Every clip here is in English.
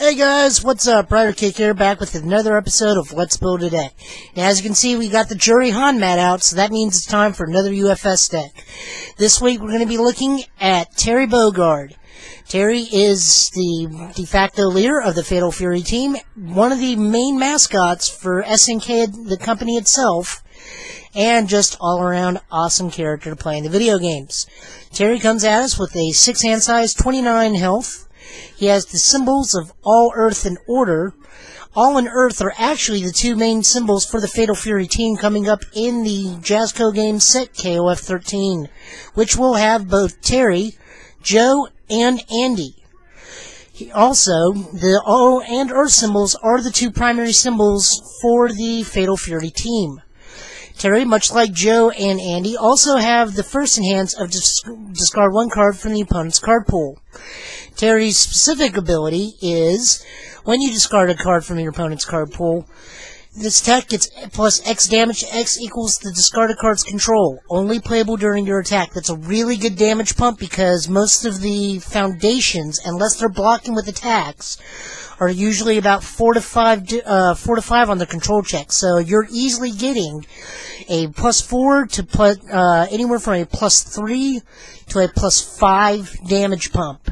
Hey guys, what's up? Ryder Kick here, back with another episode of Let's Build a Deck. And as you can see, we got the Juri Han mat out, so that means it's time for another UFS deck. This week we're going to be looking at Terry Bogard. Terry is the de facto leader of the Fatal Fury team, one of the main mascots for SNK, the company itself, and just all around awesome character to play in the video games. Terry comes at us with a 6 hand size, 29 health, he has the symbols of all earth and order. All and Earth are actually the two main symbols for the Fatal Fury team coming up in the Jasco game set KOF 13, which will have both Terry, Joe, and Andy. He also, the O and Earth symbols are the two primary symbols for the Fatal Fury team. Terry, much like Joe and Andy, also have the first enhance of dis discard one card from the opponent's card pool. Terry's specific ability is when you discard a card from your opponent's card pool, this attack gets plus X damage. X equals the discarded card's control. Only playable during your attack. That's a really good damage pump because most of the foundations, unless they're blocking with attacks, are usually about four to five, uh, four to five on the control check. So you're easily getting a plus four to put uh, anywhere from a plus three to a plus five damage pump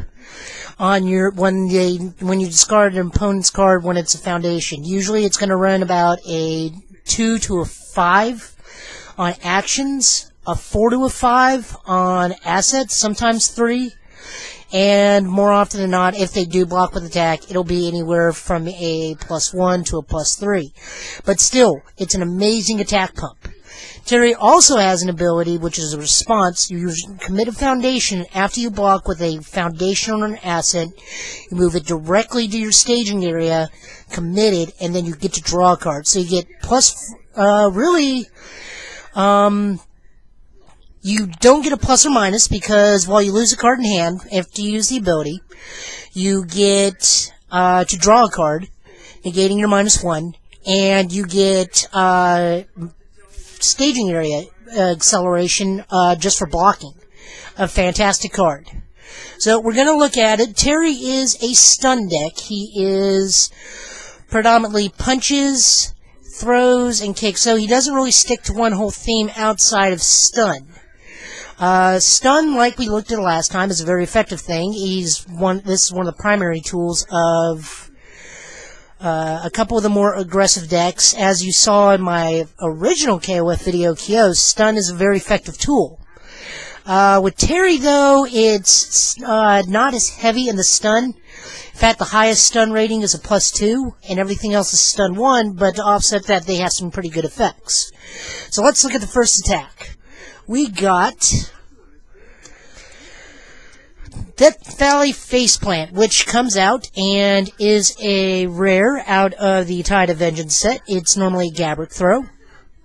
on your when they when you discard an opponent's card when it's a foundation. Usually, it's going to run about a two to a five on actions, a four to a five on assets, sometimes three. And more often than not, if they do block with attack, it'll be anywhere from a plus one to a plus three. But still, it's an amazing attack pump. Terry also has an ability, which is a response. You commit a foundation after you block with a foundation on an asset. You move it directly to your staging area, committed, and then you get to draw a card. So you get plus, uh, really, um, you don't get a plus or minus because while you lose a card in hand after you use the ability, you get uh, to draw a card, negating your minus one, and you get uh, staging area uh, acceleration uh, just for blocking. A fantastic card. So we're going to look at it. Terry is a stun deck. He is predominantly punches, throws, and kicks. So he doesn't really stick to one whole theme outside of stun. Uh, stun, like we looked at last time, is a very effective thing. He's one. This is one of the primary tools of uh, a couple of the more aggressive decks. As you saw in my original KOF video, Kyo, Stun is a very effective tool. Uh, with Terry, though, it's uh, not as heavy in the stun. In fact, the highest stun rating is a plus two, and everything else is stun one, but to offset that, they have some pretty good effects. So let's look at the first attack. We got Death Valley Faceplant, which comes out and is a rare out of the Tide of Vengeance set. It's normally Gabrick throw.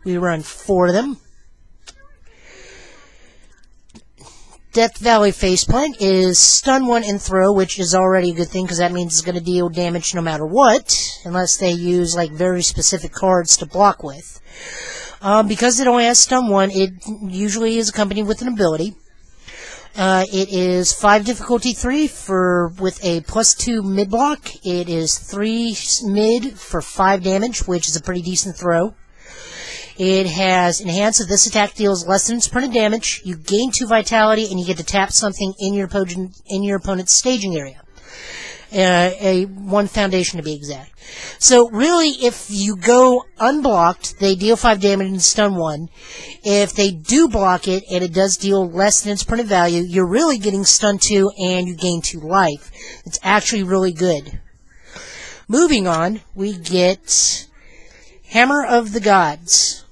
We run four of them. Death Valley Faceplant is stun one and throw, which is already a good thing because that means it's going to deal damage no matter what, unless they use like very specific cards to block with. Um, because it only has stun one, it usually is accompanied with an ability. Uh, it is five difficulty three for with a plus two mid block. It is three mid for five damage, which is a pretty decent throw. It has enhance if this attack deals less than its printed damage. You gain two vitality, and you get to tap something in your in your opponent's staging area uh, a one foundation to be exact. So really, if you go unblocked, they deal five damage and stun one. If they do block it and it does deal less than its printed value, you're really getting stun two and you gain two life. It's actually really good. Moving on, we get Hammer of the Gods.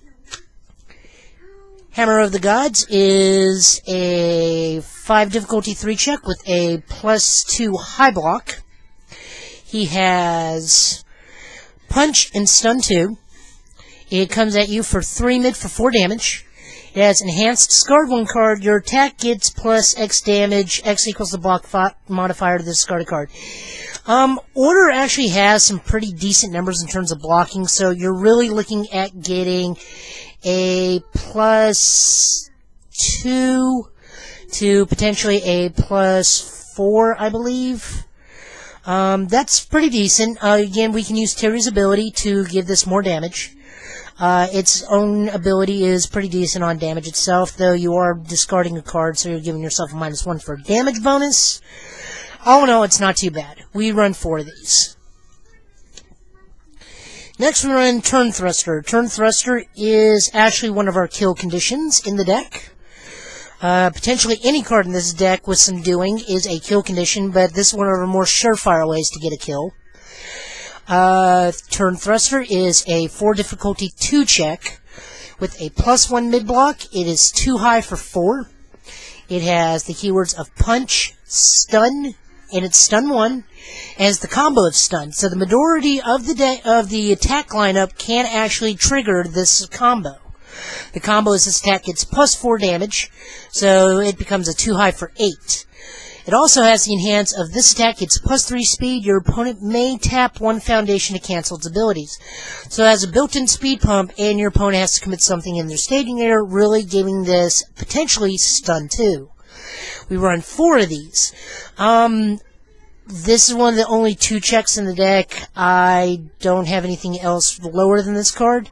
Hammer of the Gods is a 5 difficulty 3 check with a plus 2 high block. He has Punch and Stun 2. It comes at you for 3 mid for 4 damage. It has Enhanced Discard 1 card. Your attack gets plus X damage. X equals the block modifier to the discarded card. Um, Order actually has some pretty decent numbers in terms of blocking, so you're really looking at getting a plus 2 to potentially a plus 4, I believe Um, that's pretty decent. Uh, again, we can use Terry's ability to give this more damage. Uh, its own ability is pretty decent on damage itself, though you are discarding a card, so you're giving yourself a minus one for damage bonus. Oh no, it's not too bad. We run four of these. Next we run Turn Thruster. Turn Thruster is actually one of our kill conditions in the deck. Uh, potentially any card in this deck with some doing is a kill condition, but this is one of the more surefire ways to get a kill. Uh, turn Thruster is a 4 difficulty 2 check with a plus 1 mid block. It is too high for 4. It has the keywords of Punch, Stun, and it's stun one as the combo of stun. So the majority of the of the attack lineup can actually trigger this combo. The combo is this attack gets plus four damage, so it becomes a two high for eight. It also has the enhance of this attack gets plus three speed. Your opponent may tap one foundation to cancel its abilities. So it has a built-in speed pump, and your opponent has to commit something in their staging area, really giving this potentially stun two. We run four of these. Um, this is one of the only two checks in the deck. I don't have anything else lower than this card.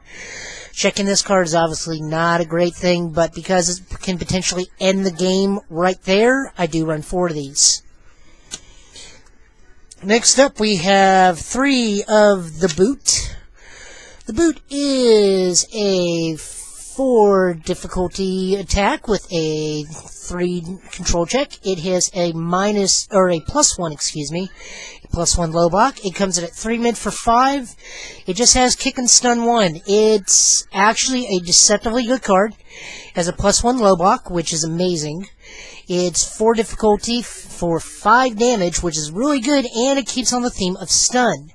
Checking this card is obviously not a great thing, but because it can potentially end the game right there, I do run four of these. Next up, we have three of the boot. The boot is a four difficulty attack with a three control check. It has a minus, or a plus one, excuse me, plus one low block. It comes in at three mid for five. It just has kick and stun one. It's actually a deceptively good card. It has a plus one low block, which is amazing. It's four difficulty for five damage, which is really good, and it keeps on the theme of stun.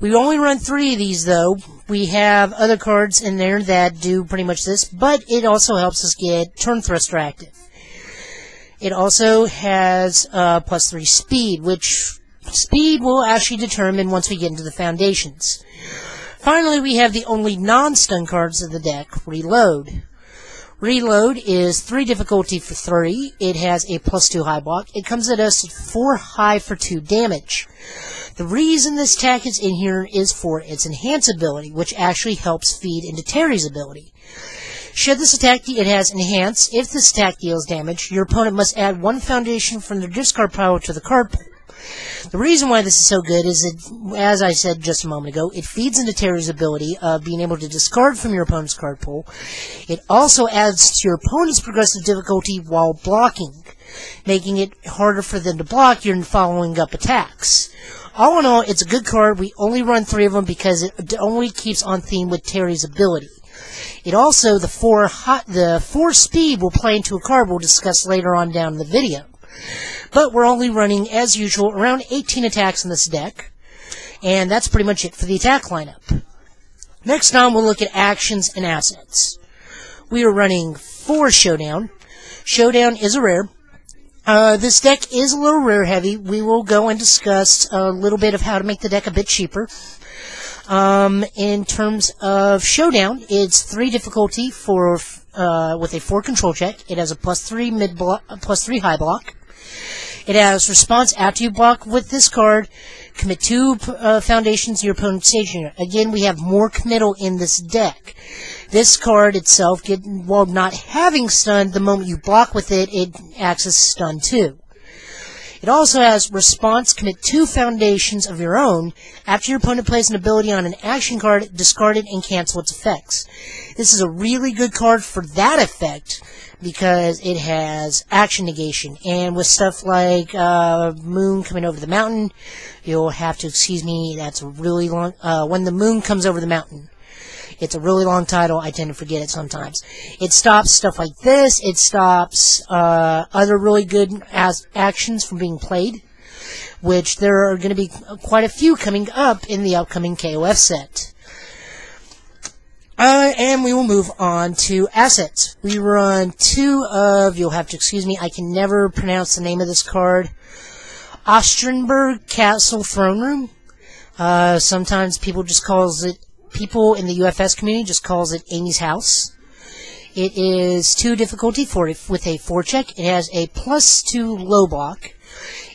We only run three of these, though. We have other cards in there that do pretty much this, but it also helps us get Turn Thruster active. It also has uh, plus three speed, which speed will actually determine once we get into the foundations. Finally, we have the only non-stun cards of the deck, Reload. Reload is 3 difficulty for 3. It has a plus 2 high block. It comes at us at 4 high for 2 damage. The reason this attack is in here is for its enhance ability, which actually helps feed into Terry's ability. Should this attack, it has enhance. If this attack deals damage, your opponent must add one foundation from their discard pile to the card pool. The reason why this is so good is that, as I said just a moment ago, it feeds into Terry's ability of being able to discard from your opponent's card pool. It also adds to your opponent's progressive difficulty while blocking, making it harder for them to block your following up attacks. All in all, it's a good card. We only run three of them because it only keeps on theme with Terry's ability. It also, the four hot, the four speed will play into a card we'll discuss later on down in the video. But we're only running, as usual, around 18 attacks in this deck. And that's pretty much it for the attack lineup. Next time, we'll look at actions and assets. We are running four Showdown. Showdown is a rare. Uh, this deck is a little rare heavy. We will go and discuss a little bit of how to make the deck a bit cheaper. Um, in terms of Showdown, it's three difficulty for uh, with a four control check. It has a plus three mid block, plus three high block. It has response after you block with this card. Commit two uh, foundations to your opponent's station. Again, we have more committal in this deck. This card itself, get, while not having stun, the moment you block with it, it acts as stun too. It also has response, commit two foundations of your own. After your opponent plays an ability on an action card, discard it and cancel its effects. This is a really good card for that effect because it has action negation. And with stuff like uh, moon coming over the mountain, you'll have to, excuse me, that's a really long, uh, when the moon comes over the mountain. It's a really long title. I tend to forget it sometimes. It stops stuff like this. It stops uh, other really good as actions from being played, which there are going to be quite a few coming up in the upcoming KOF set. Uh, and we will move on to assets. We run two of, you'll have to excuse me, I can never pronounce the name of this card. Ostrheinsburg Castle Throne Room. Uh, sometimes people just calls it people in the UFS community just calls it Amy's house. It is two difficulty for with a four check. It has a plus two low block.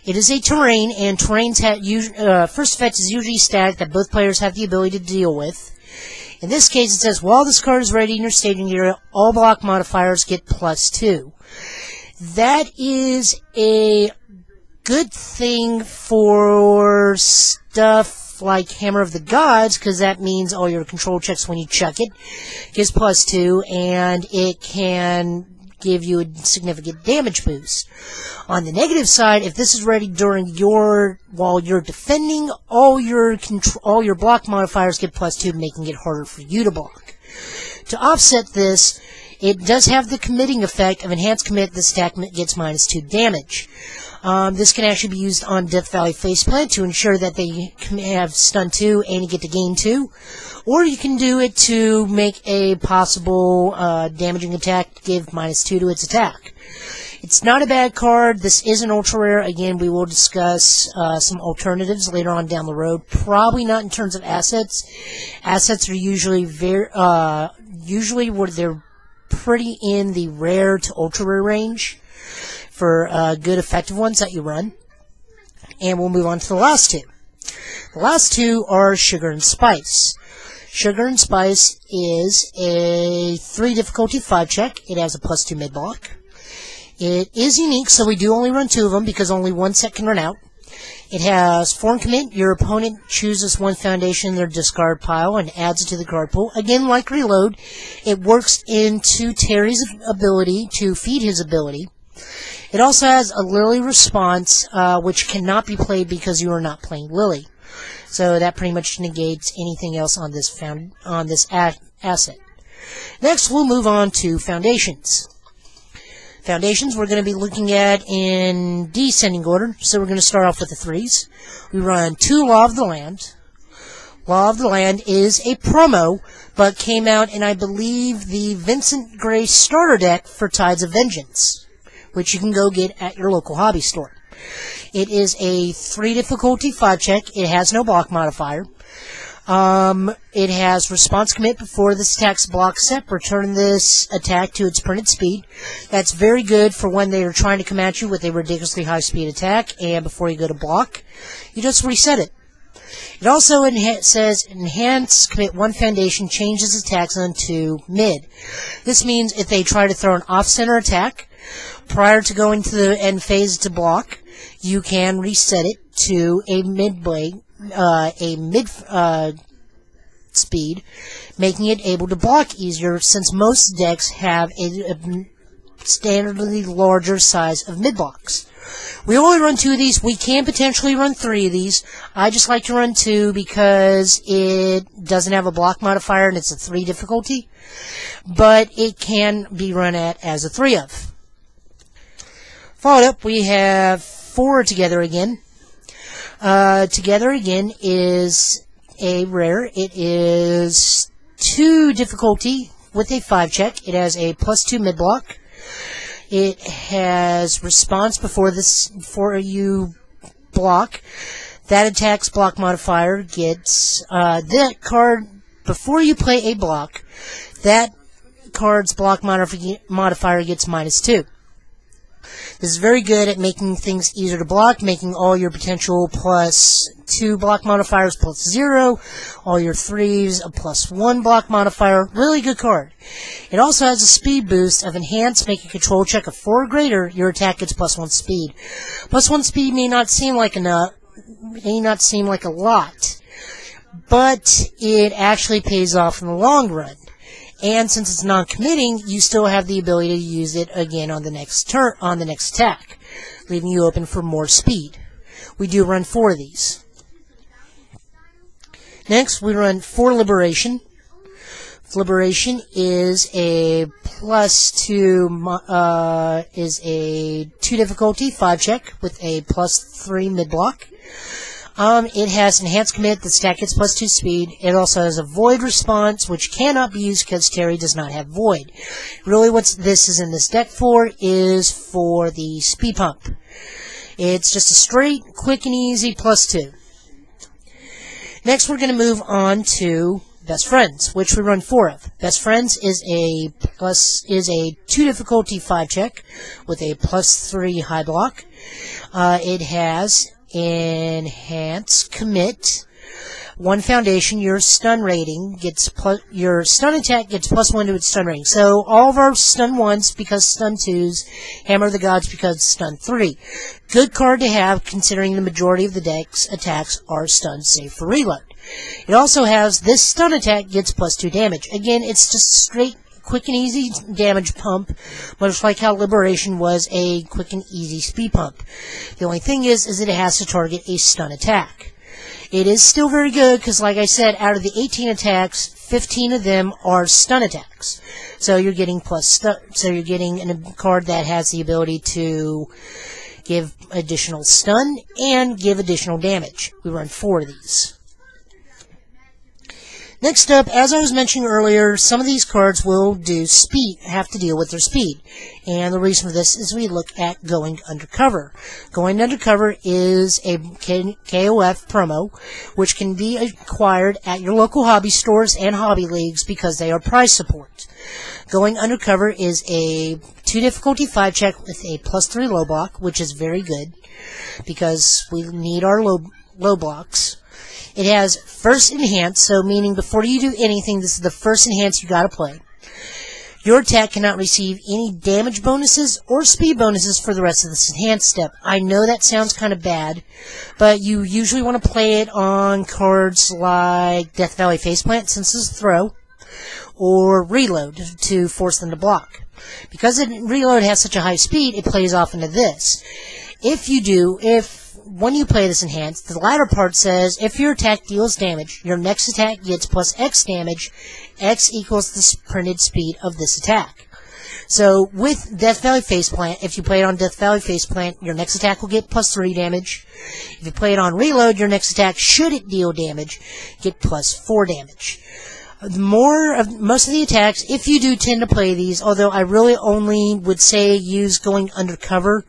It is a terrain, and terrain's uh, first effect is usually static that both players have the ability to deal with. In this case, it says, while this card is ready in your staging area, all block modifiers get plus two. That is a good thing for stuff like Hammer of the Gods, because that means all your control checks when you chuck it gets plus two, and it can give you a significant damage boost. On the negative side, if this is ready during your while you're defending, all your all your block modifiers get plus two, making it harder for you to block. To offset this, it does have the committing effect of enhanced commit. The stack gets minus two damage. Um, this can actually be used on Death Valley Faceplant to ensure that they have stun 2 and you get to gain 2. Or you can do it to make a possible uh, damaging attack give minus 2 to its attack. It's not a bad card. This is an ultra rare. Again, we will discuss uh, some alternatives later on down the road. Probably not in terms of assets. Assets are usually very, uh, usually where they're pretty in the rare to ultra rare range for uh, good effective ones that you run. And we'll move on to the last two. The last two are Sugar and Spice. Sugar and Spice is a 3 difficulty 5 check. It has a plus 2 mid block. It is unique, so we do only run two of them because only one set can run out. It has Form Commit. Your opponent chooses one foundation in their discard pile and adds it to the card pool. Again, like Reload, it works into Terry's ability to feed his ability. It also has a Lili response, uh, which cannot be played because you are not playing Lili. So that pretty much negates anything else on this found on this asset. Next, we'll move on to foundations. Foundations we're going to be looking at in descending order. So we're going to start off with the threes. We run two Law of the Land. Law of the Land is a promo, but came out in, I believe, the Vincent Gray starter deck for Tides of Vengeance which you can go get at your local hobby store. It is a 3 difficulty 5 check. It has no block modifier. Um, it has response commit before this attack's block set. Return this attack to its printed speed. That's very good for when they are trying to come at you with a ridiculously high speed attack, and before you go to block, you just reset it. It also enha says enhance commit one foundation changes attacks zone to mid. This means if they try to throw an off center attack, prior to going to the end phase to block, you can reset it to a uh, a mid uh, speed, making it able to block easier since most decks have a, a standardly larger size of mid blocks. We only run two of these. We can potentially run three of these. I just like to run two because it doesn't have a block modifier and it's a three difficulty. But it can be run at as a three of. Followed up, we have four together again. Uh, together again is a rare. It is two difficulty with a five check. It has a plus two mid block. It has response before this before you block. That attack's block modifier gets uh, that card before you play a block. That card's block modifier gets minus two. This is very good at making things easier to block, making all your potential plus two block modifiers plus zero, all your threes a plus one block modifier. Really good card. It also has a speed boost of enhance, make a control check of four or greater, your attack gets plus one speed. Plus one speed may not seem like enough, may not seem like a lot, but it actually pays off in the long run. And since it's non-committing, you still have the ability to use it again on the next turn, on the next attack, leaving you open for more speed. We do run four of these. Next, we run four Liberation. Liberation is a plus two, uh, is a two difficulty, five check with a plus three mid block. Um, it has enhanced commit that stack gets plus two speed. It also has a void response, which cannot be used because Terry does not have void. Really, what this is in this deck for is for the speed pump. It's just a straight, quick and easy plus two. Next, we're going to move on to Best Friends, which we run four of. Best Friends is a plus is a two difficulty five check with a plus three high block. Uh, it has enhance commit one foundation, your stun rating gets plus, your stun attack gets plus one to its stun rating. So all of our stun ones because stun twos, hammer the gods because stun three. Good card to have considering the majority of the deck's attacks are stun save for reload. It also has this stun attack gets plus two damage. Again, it's just straight quick and easy damage pump, much like how Liberation was a quick and easy speed pump. The only thing is, is it has to target a stun attack. It is still very good because, like I said, out of the 18 attacks, 15 of them are stun attacks. So you're getting plus stun. So you're getting a card that has the ability to give additional stun and give additional damage. We run four of these. Next up, as I was mentioning earlier, some of these cards will do speed, have to deal with their speed. And the reason for this is we look at Going Undercover. Going Undercover is a KOF promo, which can be acquired at your local hobby stores and hobby leagues because they are prize support. Going Undercover is a 2 difficulty 5 check with a plus 3 low block, which is very good because we need our low, low blocks. It has first enhance, so meaning before you do anything, this is the first enhance you gotta play. Your attack cannot receive any damage bonuses or speed bonuses for the rest of this enhanced step. I know that sounds kind of bad, but you usually want to play it on cards like Death Valley Faceplant, since it's throw, or Reload to force them to block. Because it, Reload has such a high speed, it plays off into this. If you do, if when you play this enhanced, the latter part says if your attack deals damage, your next attack gets plus X damage. X equals the printed speed of this attack. So with Death Valley Faceplant, if you play it on Death Valley Faceplant, your next attack will get plus 3 damage. If you play it on Reload, your next attack, should it deal damage, get plus 4 damage more of most of the attacks, if you do tend to play these, although I really only would say use going undercover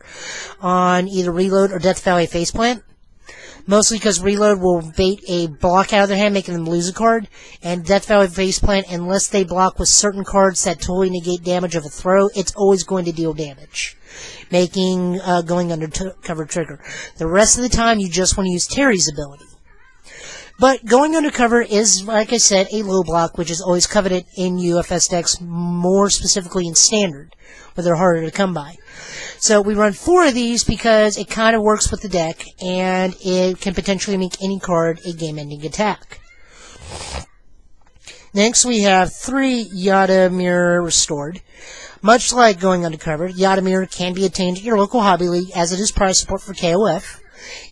on either Reload or Death Valley Faceplant. Mostly because Reload will bait a block out of their hand, making them lose a card, and Death Valley Faceplant, unless they block with certain cards that totally negate damage of a throw, it's always going to deal damage making uh, going undercover trigger. The rest of the time, you just want to use Terry's ability. But going undercover is, like I said, a low block, which is always coveted in UFS decks, more specifically in standard, where they're harder to come by. So we run four of these because it kind of works with the deck, and it can potentially make any card a game-ending attack. Next, we have three Yadamir restored. Much like going undercover, Yadamir can be attained at your local hobby league as it is prize support for KOF.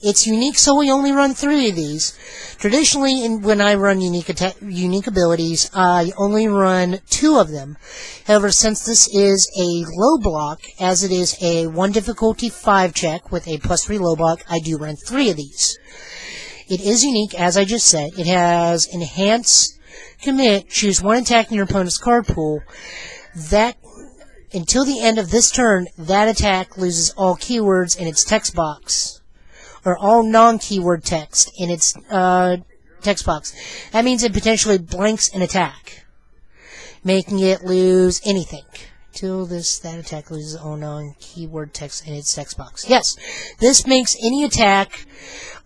It's unique, so we only run three of these. Traditionally, in, when I run unique unique abilities, I only run two of them. However, since this is a low block, as it is a one difficulty five check with a plus three low block, I do run three of these. It is unique, as I just said. It has enhance, commit, choose one attack in your opponent's card pool. That until the end of this turn, that attack loses all keywords in its text box or all non-keyword text in its uh, text box. That means it potentially blanks an attack, making it lose anything. Till this, that attack loses all non-keyword text in its text box. Yes, this makes any attack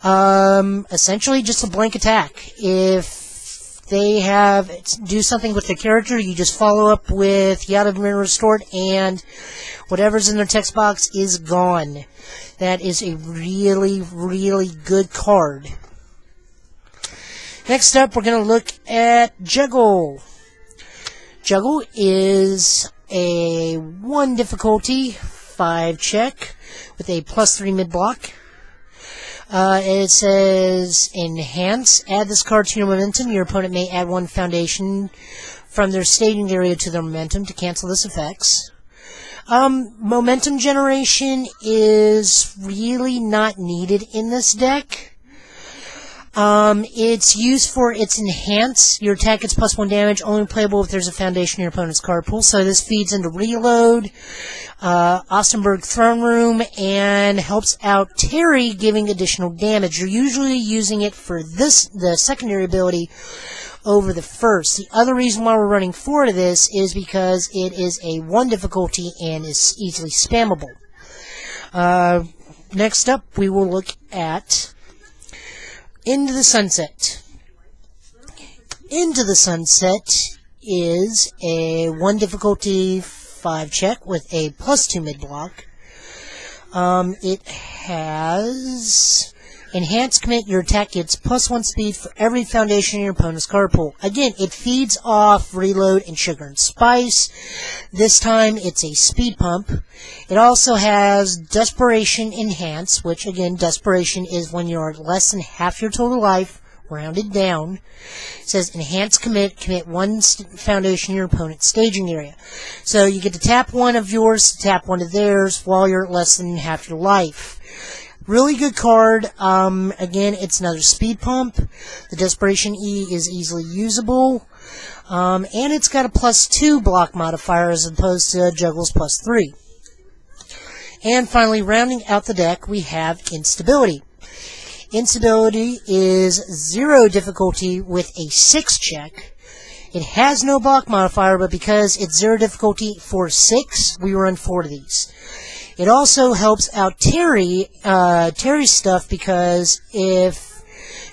um, essentially just a blank attack. If they have do something with the character, you just follow up with Yadamir Restored, and whatever's in their text box is gone. That is a really, really good card. Next up, we're going to look at Juggle. Juggle is a 1 difficulty, 5 check, with a plus 3 mid block. Uh, it says enhance. Add this card to your momentum. Your opponent may add one foundation from their staging area to their momentum to cancel this effects. Um, momentum generation is really not needed in this deck. Um, it's used for its enhance. Your attack gets plus one damage, only playable if there's a foundation in your opponent's card pool. So this feeds into reload, uh, Ostenburg Throne Room, and helps out Terry giving additional damage. You're usually using it for this, the secondary ability, over the first. The other reason why we're running four to this is because it is a one difficulty and is easily spammable. Uh, next up, we will look at Into the Sunset. Into the Sunset is a one difficulty five check with a plus two mid block. Um, it has Enhanced commit, your attack gets plus one speed for every foundation in your opponent's card pool. Again, it feeds off reload and sugar and spice. This time it's a speed pump. It also has desperation enhance, which again, desperation is when you're less than half your total life, rounded down. It says enhance commit, commit one foundation in your opponent's staging area. So you get to tap one of yours, tap one of theirs while you're at less than half your life. Really good card. Um, again, it's another speed pump. The Desperation E is easily usable. Um, and it's got a plus 2 block modifier as opposed to Juggle's plus 3. And finally, rounding out the deck, we have Instability. Instability is 0 difficulty with a 6 check. It has no block modifier, but because it's 0 difficulty for 6, we run 4 of these. It also helps out Terry, uh, Terry's stuff because if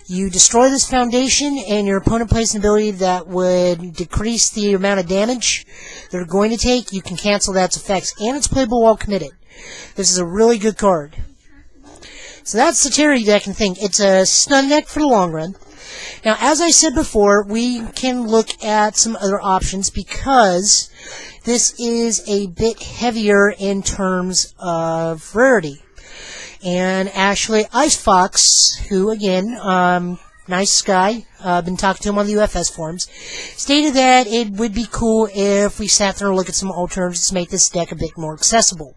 you destroy this foundation and your opponent plays an ability that would decrease the amount of damage they're going to take, you can cancel that effects. And it's playable while committed. This is a really good card. So that's the Terry deck and thing. It's a stun deck for the long run. Now, as I said before, we can look at some other options because this is a bit heavier in terms of rarity. And actually, Ice Fox, who again, um, nice guy, uh, been talking to him on the UFS forums, stated that it would be cool if we sat there and look at some alternatives to make this deck a bit more accessible.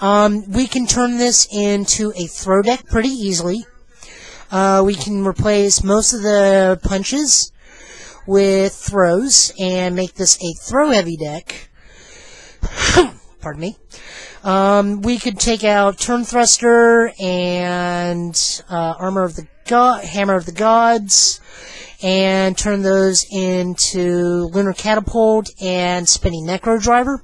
Um, we can turn this into a throw deck pretty easily. Uh, we can replace most of the punches with throws and make this a throw heavy deck. Pardon me. Um, we could take out Turn Thruster and uh, Armor of the God, Hammer of the Gods, and turn those into Lunar Catapult and Spinning Necro Driver.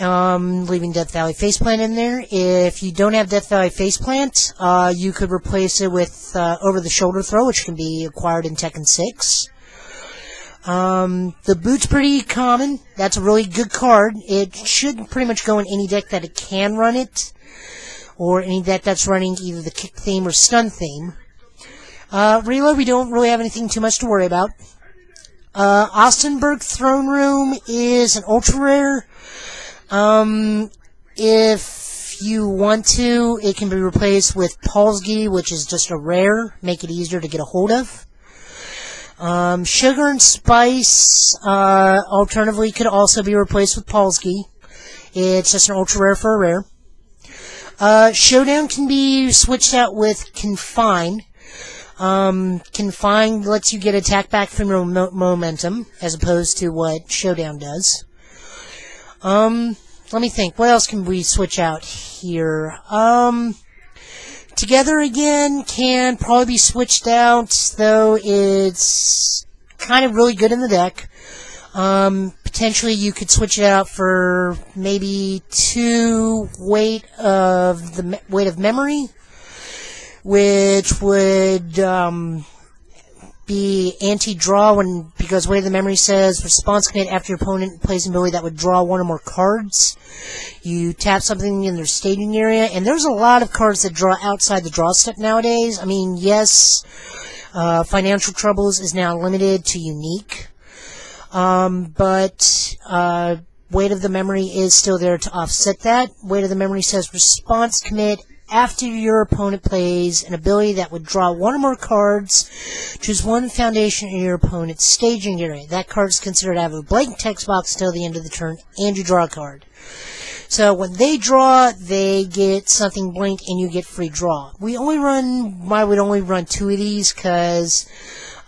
Um, leaving Death Valley Faceplant in there. If you don't have Death Valley Faceplant, uh, you could replace it with uh, Over the Shoulder Throw, which can be acquired in Tekken 6. Um, the boot's pretty common. That's a really good card. It should pretty much go in any deck that it can run it, or any deck that's running either the kick theme or stun theme. Uh, Reload, we don't really have anything too much to worry about. Uh, Throne Room is an ultra rare. Um, if you want to, it can be replaced with Palsgy, which is just a rare, make it easier to get a hold of. Um, sugar and spice, uh, alternatively, could also be replaced with Palsgy. It's just an ultra rare for a rare. Uh, Showdown can be switched out with Confine. Um, Confine lets you get attack back from your mo momentum, as opposed to what Showdown does. Um, let me think. What else can we switch out here? Um, Together again can probably be switched out, though it's kind of really good in the deck. Um, potentially you could switch it out for maybe two weight of the weight of memory, which would um, be anti-draw when because way the memory says response command after your opponent plays an ability that would draw one or more cards. You tap something in their staging area, and there's a lot of cards that draw outside the draw step nowadays. I mean, yes, uh, financial troubles is now limited to unique, um, but uh, weight of the memory is still there to offset that. Weight of the memory says response commit after your opponent plays an ability that would draw one or more cards, choose one foundation in your opponent's staging area. That card is considered to have a blank text box until the end of the turn, and you draw a card. So when they draw, they get something blank, and you get free draw. We only run, why would only run two of these, because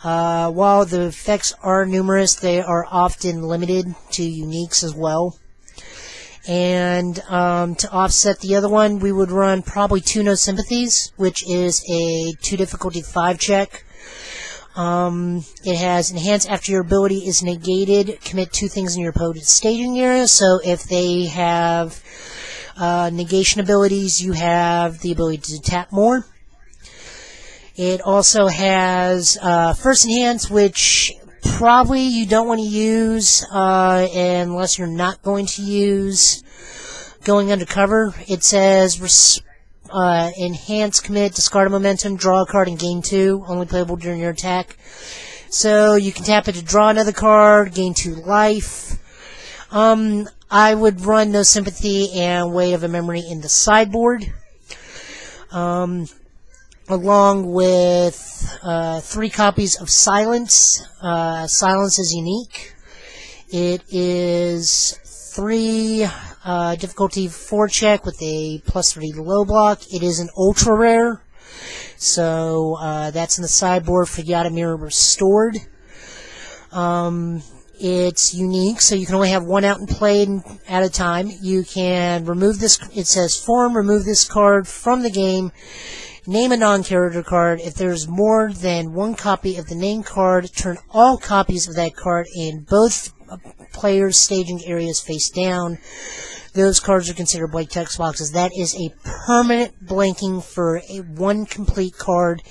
uh, while the effects are numerous, they are often limited to uniques as well. And um, to offset the other one, we would run probably two No Sympathies, which is a two difficulty five check. Um, it has enhance after your ability is negated. Commit two things in your opponent's staging area. So if they have uh, negation abilities, you have the ability to tap more. It also has uh, first enhance, which probably you don't want to use uh, unless you're not going to use going undercover. It says uh, enhance, commit, discard a momentum, draw a card, and gain two, only playable during your attack. So you can tap it to draw another card, gain two life. Um, I would run No Sympathy and Weight of a Memory in the sideboard. Um, along with uh, three copies of Silence. Uh, Silence is unique. It is three uh, difficulty 4 check with a plus 3 low block. It is an ultra rare. So uh, that's in the sideboard for Yadimir Restored. Um, it's unique, so you can only have one out and played at a time. You can remove this, it says form, remove this card from the game, name a non-character card. If there's more than one copy of the name card, turn all copies of that card in both players' staging areas face down. Those cards are considered blank text boxes. That is a permanent blanking for a one complete card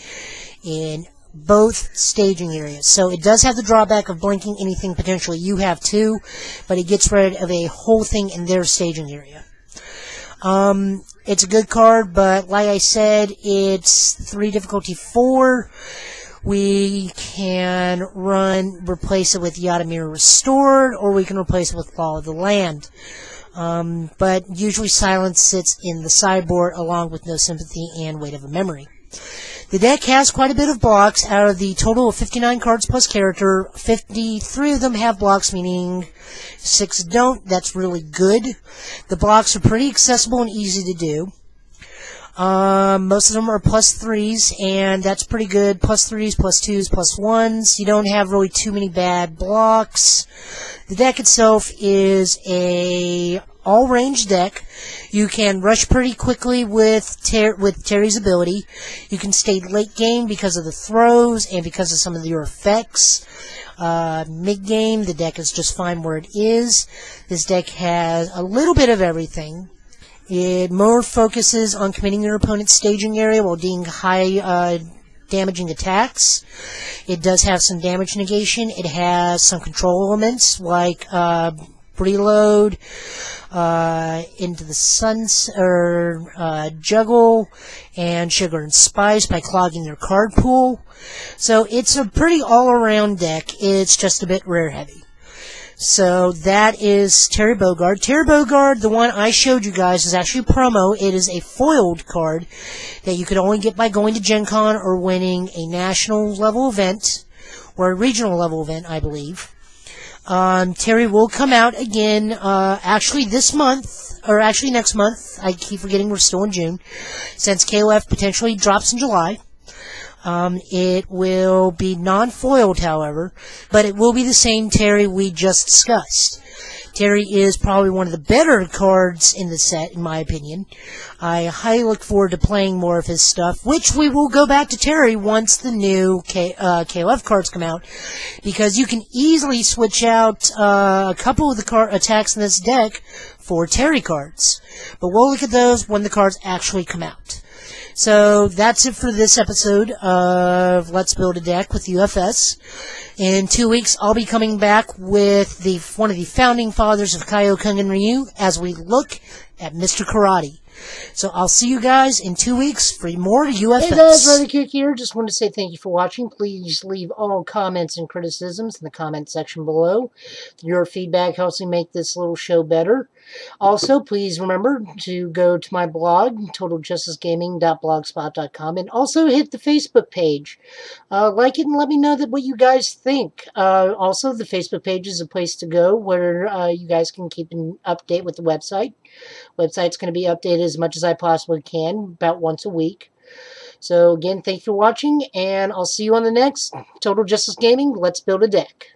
in both staging areas. So it does have the drawback of blinking anything potentially you have too, but it gets rid of a whole thing in their staging area. Um, it's a good card, but like I said, it's 3 difficulty 4. We can run, replace it with Yadimir Restored, or we can replace it with Law of the Land. Um, but usually silence sits in the sideboard along with no sympathy and weight of a memory. The deck has quite a bit of blocks. Out of the total of 59 cards plus character, 53 of them have blocks, meaning 6 don't. That's really good. The blocks are pretty accessible and easy to do. Um, most of them are plus threes, and that's pretty good. Plus threes, plus twos, plus ones. You don't have really too many bad blocks. The deck itself is a all-range deck. You can rush pretty quickly with Ter with Terry's ability. You can stay late game because of the throws and because of some of your effects. Uh, mid-game, the deck is just fine where it is. This deck has a little bit of everything. It more focuses on committing your opponent's staging area while doing high uh, damaging attacks. It does have some damage negation. It has some control elements like uh, reload, uh, into the suns or uh, juggle and sugar and spice by clogging your card pool. So it's a pretty all-around deck. It's just a bit rare heavy. So that is Terry Bogard. Terry Bogard, the one I showed you guys, is actually a promo. It is a foiled card that you could only get by going to Gen Con or winning a national level event, or a regional level event, I believe. Um, Terry will come out again, uh, actually this month, or actually next month. I keep forgetting we're still in June, since KOF potentially drops in July. Um, it will be non-foiled, however, but it will be the same Terry we just discussed. Terry is probably one of the better cards in the set, in my opinion. I highly look forward to playing more of his stuff, which we will go back to Terry once the new K, uh, KOF cards come out, because you can easily switch out uh, a couple of the card attacks in this deck for Terry cards. But we'll look at those when the cards actually come out. So that's it for this episode of Let's Build a Deck with UFS. In two weeks, I'll be coming back with the one of the founding fathers of Kyokugen Ryu as we look at Mr. Karate. So I'll see you guys in two weeks for more UFS. Hey guys, Ready Kick here. Just want to say thank you for watching. Please leave all comments and criticisms in the comment section below. Your feedback helps me make this little show better. Also, please remember to go to my blog, totaljusticegaming.blogspot.com, and also hit the Facebook page. Uh, like it and let me know that what you guys think. Uh, also, the Facebook page is a place to go where uh, you guys can keep an update with the website. Website's going to be updated as much as I possibly can, about once a week. So again, thank you for watching, and I'll see you on the next Total Justice Gaming. Let's build a deck.